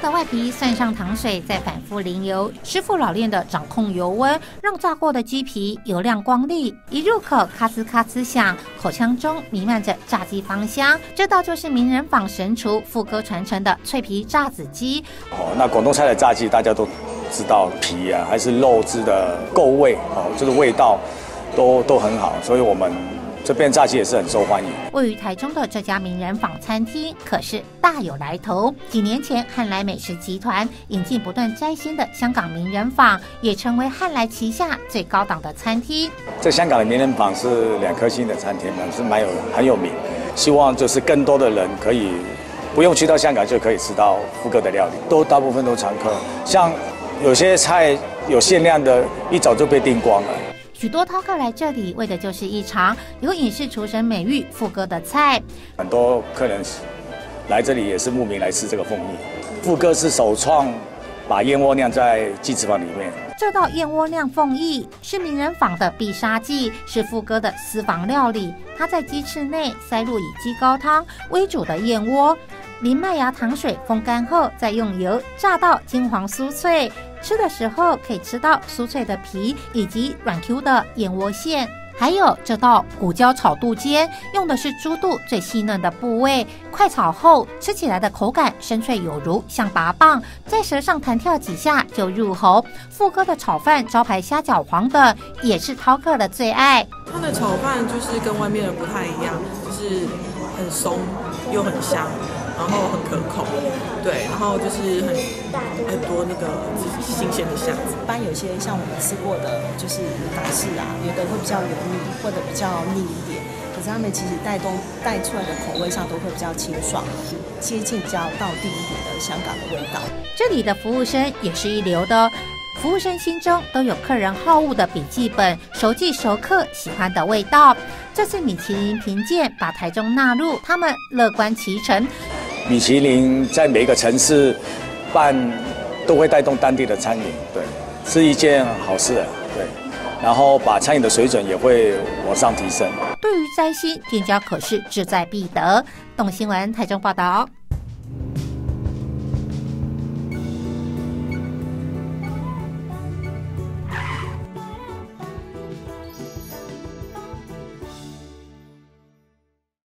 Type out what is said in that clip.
的外皮涮上糖水，再反复淋油，师傅老练的掌控油温，让炸过的鸡皮油亮光丽，一入口咔呲咔呲响，口腔中弥漫着炸鸡芳香。这道就是名人坊神厨富哥传承的脆皮炸子鸡。哦，那广东菜的炸鸡大家都知道，皮啊还是肉质的够味，哦，就是味道都都很好，所以我们。这边炸鸡也是很受欢迎。位于台中的这家名人坊餐厅可是大有来头。几年前，汉来美食集团引进不断摘星的香港名人坊，也成为汉来旗下最高档的餐厅。在香港的名人坊是两颗星的餐厅嘛，是蛮有很有名。希望就是更多的人可以不用去到香港就可以吃到福哥的料理，都大部分都常客。像有些菜有限量的，一早就被订光了。许多饕客来这里为的就是一尝有影视厨神美誉富哥的菜。很多客人来这里也是慕名来吃这个凤翼。富哥是首创把燕窝酿在鸡翅膀里面。这道燕窝酿凤翼是名人坊的必杀技，是富哥的私房料理。他在鸡翅内塞入以鸡高汤煨煮的燕窝，淋麦芽糖水风干后，再用油炸到金黄酥脆。吃的时候可以吃到酥脆的皮以及软 Q 的燕窝馅，还有这道骨胶炒肚尖，用的是猪肚最细嫩的部位，快炒后吃起来的口感深脆有如像拔棒，在舌上弹跳几下就入喉。富哥的炒饭、招牌虾饺黄的也是饕客的最爱。他的炒饭就是跟外面的不太一样，就是很松又很香。然后很可口，对，然后就是很很多那个新鲜的虾子。一般有些像我们吃过的，就是法式啊，有的会比较油腻或者比较腻一点，可是他们其实带动带出来的口味上都会比较清爽，接近比较道地一点的香港的味道。这里的服务生也是一流的，服务生心中都有客人好恶的笔记本，熟记熟客喜欢的味道。这次米其林评鉴把台中纳入，他们乐观其成。米其林在每个城市办都会带动当地的餐饮，对，是一件好事，对。然后把餐饮的水准也会往上提升。对于摘星，店家可是志在必得。动新闻台中报道。